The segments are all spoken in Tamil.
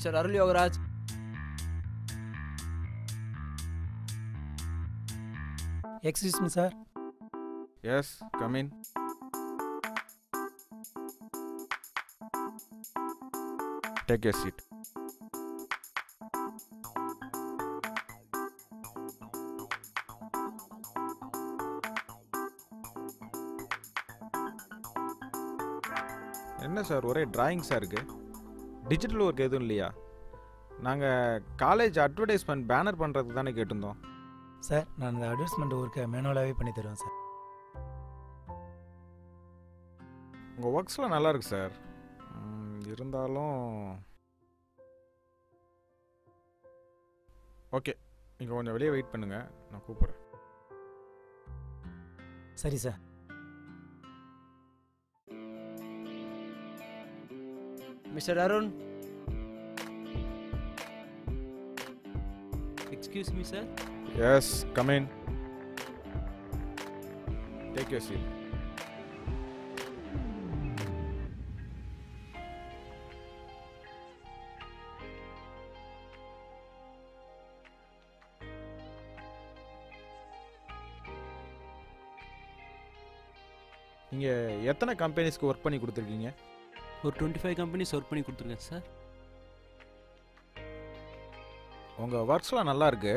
Mister Arul Yogaraj excuse me sir yes come in take your seat என்ன சார் ஒரே டிராயிங்ஸாக இருக்குது டிஜிட்டல் ஒர்க் எதுவும் இல்லையா? நாங்கள் காலேஜ் அட்வர்டைஸ்மெண்ட் பேனர் பண்ணுறதுக்கு தானே கேட்டிருந்தோம். சார் நான் இந்த அட்வர்டைஸ்மெண்ட் ஒர்க்கை மேனுவலாகவே பண்ணி தருவேன் சார். உங்கள் ஒர்க்ஸ்லாம் நல்லா இருக்கு சார். இருந்தாலும் ஓகே நீங்கள் கொஞ்சம் வெளியே வெயிட் பண்ணுங்கள் நான் கூப்பிட்றேன். சரி sir. Mister Arun excuse me sir yes come in take your seat நீங்கள் எத்தனை கம்பெனிஸ்க்கு ஒர்க் பண்ணி கொடுத்துருக்கீங்க? ஒரு டுவெண்ட்டி ஃபைவ் கம்பெனிஸ் ஒர்க் பண்ணி கொடுத்துருக்கேன் சார் உங்கள் ஒர்க்ஸ்லாம் நல்லா இருக்கு.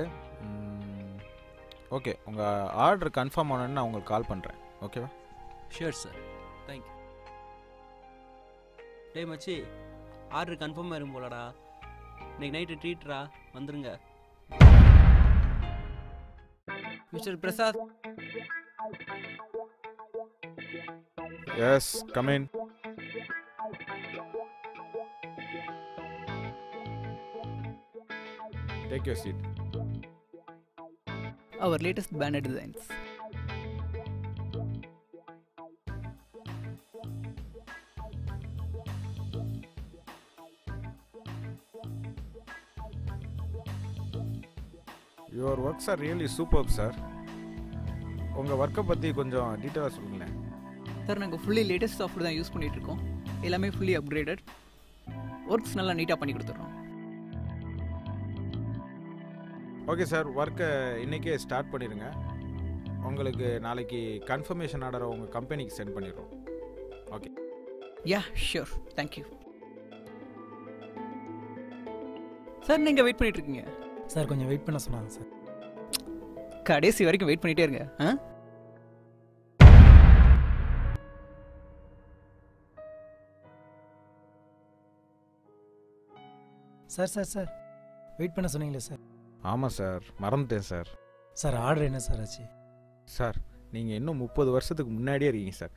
ஓகே உங்கள் ஆர்டர் கன்ஃபார்ம் ஆனோன்னு நான் உங்களுக்கு கால் பண்ணுறேன் ஓகேவா ஷியோர் சார் தேங்க்யூ டேய் மச்சி ஆர்டர் கன்ஃபார்ம் ஆயிரும் போலடா. இன்னைக்கு நைட்டு ட்ரீட்ரா வந்துருங்க. Mister Prasad yes come in take your seat our latest banner designs. Your works are really super sir உங்கள் ஒர்க்கை பற்றி கொஞ்சம் டீட்டெயிலாக சொல்லுங்களேன். சார் நாங்கள் ஃபுல்லி லேட்டஸ்ட் சாஃப்ட்வேர் தான் யூஸ் பண்ணிட்டு இருக்கோம். எல்லாமே ஃபுல்லி அப்கிரேடட் ஒர்க்ஸ் நல்லா நீட்டாக பண்ணி கொடுத்துட்றோம். ஓகே சார் ஒர்க்கை இன்றைக்கே ஸ்டார்ட் பண்ணிடுங்க. உங்களுக்கு நாளைக்கு கன்ஃபர்மேஷன் ஆர்டரை உங்கள் கம்பெனிக்கு சென்ட் பண்ணிடுறோம். Yeah sure thank you sir நீங்கள் வெயிட் பண்ணிட்டு இருக்கீங்க. சார் கொஞ்சம் வெயிட் பண்ண சொன்னாங்க சார் கடைசி வரைக்கும் வெயிட் பண்ணிட்டே இருங்க. ஆ? சார் சார் சார் வெயிட் பண்ண சொன்னீங்களே சார் ஆமாம் சார் மறந்துட்டேன் சார். சார் ஆர்டர் என்ன சார் ஆச்சு? சார் நீங்கள் இன்னும் முப்பது வருஷத்துக்கு முன்னாடியே இருக்கீங்க சார்.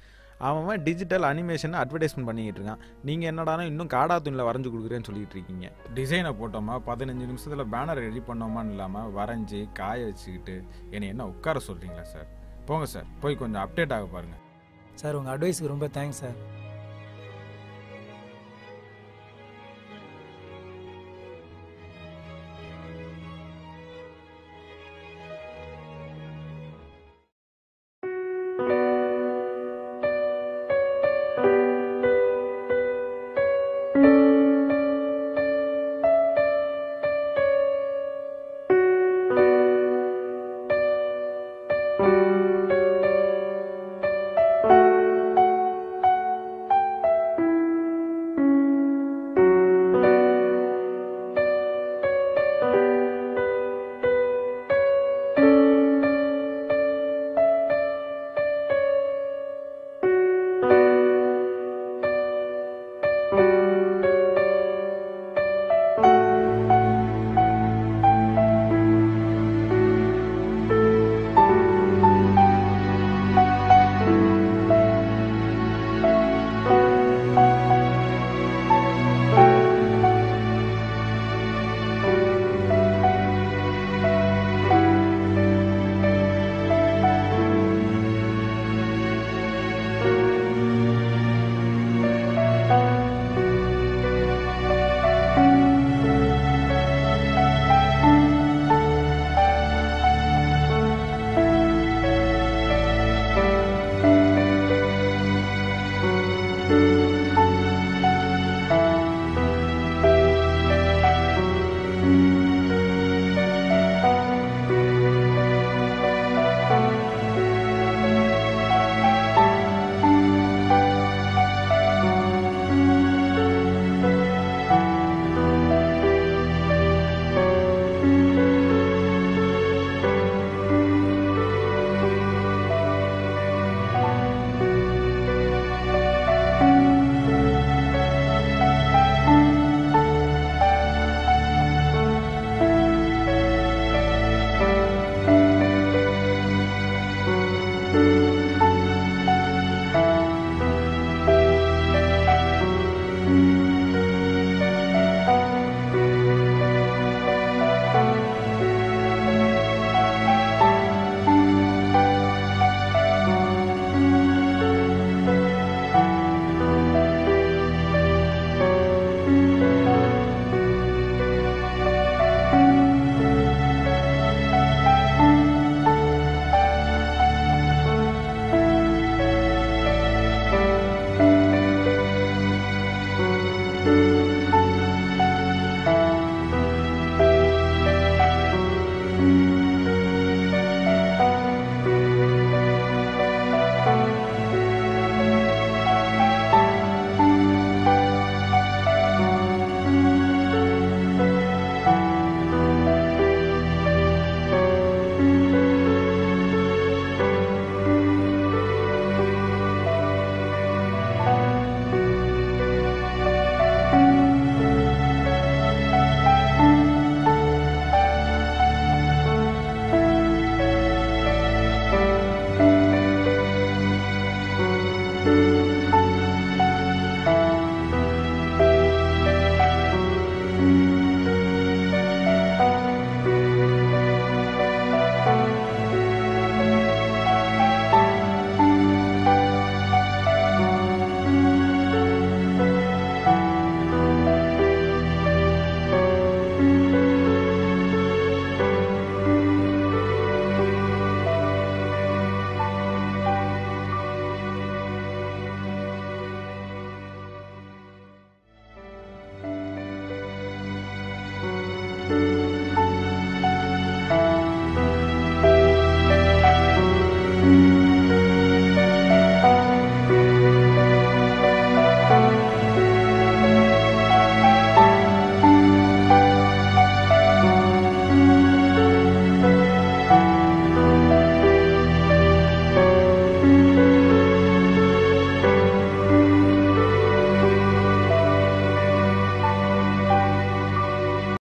அவன் டிஜிட்டல் அனிமேஷன் அட்வர்டைஸ்மெண்ட் பண்ணிக்கிட்டு இருக்கான். நீங்கள் என்னடானா இன்னும் காடா துணியில் வரைஞ்சு கொடுக்குறேன்னு சொல்லிட்டு இருக்கீங்க. டிசைனை போட்டோமா பதினஞ்சு நிமிஷத்தில் பேனர் ரெடி பண்ணோமான்னு இல்லாமல் வரைஞ்சி காய வச்சுக்கிட்டு என்னை என்ன உட்கார சொல்கிறீங்களா சார்? போங்க சார் போய் கொஞ்சம் அப்டேட் ஆக பாருங்கள் சார் உங்கள் அட்வைஸ்க்கு ரொம்ப தேங்க்ஸ் சார்.